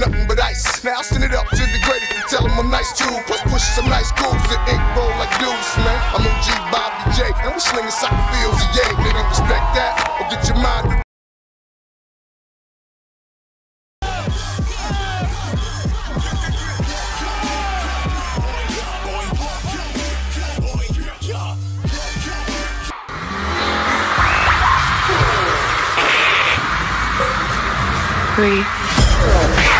nothing but ice. Now I send it up to the greatest and tell them I'm nice too. Plus push some nice goals that ain't roll like dudes, man. I'm OG Bobby J, and we slinging soccer fields, and yay. They don't respect that or get your mind. Three.